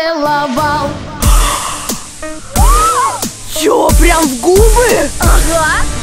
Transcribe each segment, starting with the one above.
поцеловал Чё, прям в губы? Ага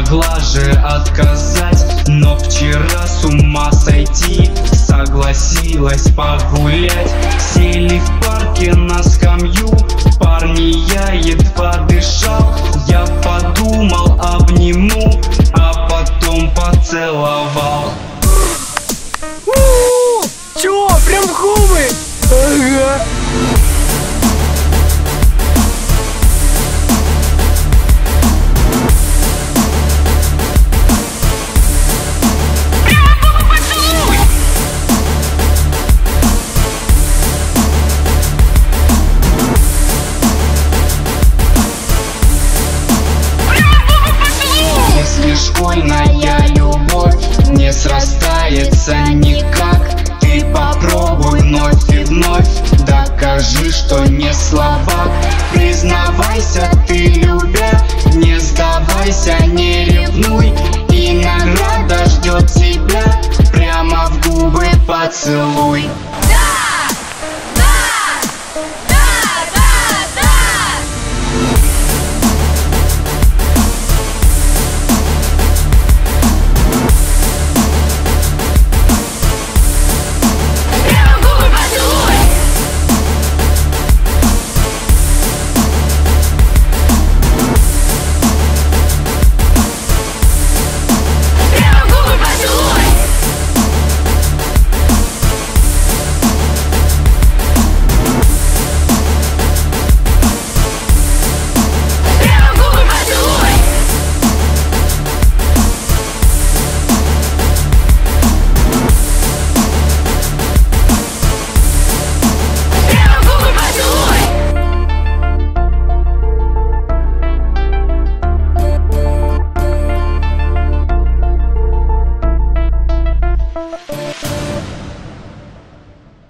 могла же отказать Но вчера с ума сойти, согласилась погулять Сели в парке на скамью, Если школьная любовь не срастается никак. Ты попробуй вновь и вновь Докажи, что не слабак Признавайся, ты любя Не сдавайся, не ревнуй. И награда ждет тебя Прямо в губы поцелуй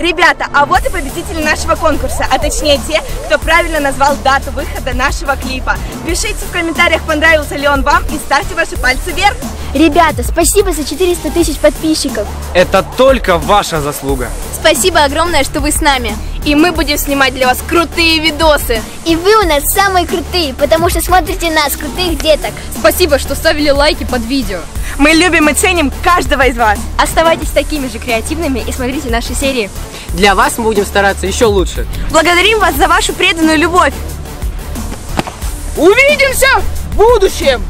Ребята, а вот и победители нашего конкурса, а точнее те, кто правильно назвал дату выхода нашего клипа. Пишите в комментариях, понравился ли он вам и ставьте ваши пальцы вверх. Ребята, спасибо за 400 тысяч подписчиков. Это только ваша заслуга. Спасибо огромное, что вы с нами. И мы будем снимать для вас крутые видосы. И вы у нас самые крутые, потому что смотрите нас, крутых деток. Спасибо, что ставили лайки под видео. Мы любим и ценим каждого из вас. Оставайтесь такими же креативными и смотрите наши серии. Для вас мы будем стараться еще лучше. Благодарим вас за вашу преданную любовь. Увидимся в будущем!